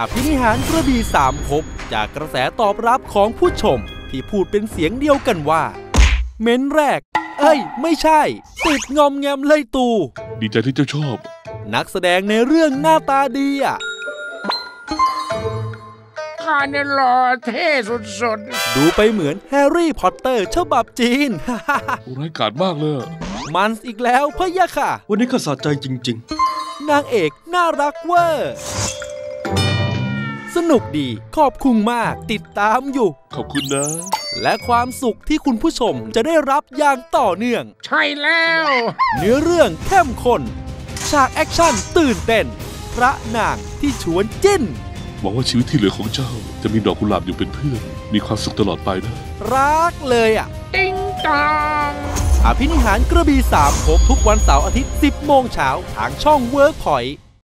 อภินิหารกระบี่สามภพจากกระแสตอบรับของผู้ชม ที่พูดเป็นเสียงเดียวกันว่า เม้นแรก เอ้ย ไม่ใช่ ติดงอมแงมเลยตู ดีใจที่เจ้าชอบ นักแสดงในเรื่องหน้าตาดีอะข้าเนี่ยหล่อเท่สุดดูไปเหมือนแฮร์รี่พอตเตอร์ฉบับจีน ร้ายกาจมากเลยอะมันส์อีกแล้วพะยะค่ะ วันนี้ข้าสะใจจริงนางเอกน่ารักเวอร์ส นุกดี ขอบคุณมาก ติดตามอยู่ ขอบคุณนะ และความสุขที่คุณผู้ชมจะได้รับอย่างต่อเนื่องๆใช่แล้ว เนื้อเรื่องเข้มข้นฉากแอคชั่นตื่นเต้น พระนางที่ชวนจิ้นหวังว่าชีวิตที่เหลือของเจ้า จะมีดอกกุหลาบอยู่เป็นเพื่อน มีความสุขตลอดไปนะ รักเลยอะ ติ้งตองอภินิหารกระบี่สามภพทุกวันเสาร์อาทิตย์ 10 โมงเช้าทางช่องเวิร์กพอยต์